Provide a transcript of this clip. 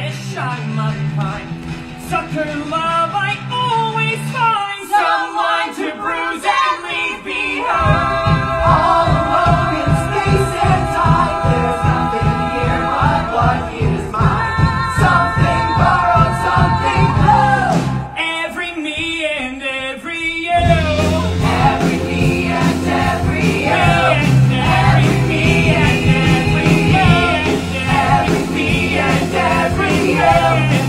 I'm a. Sucker love I yeah.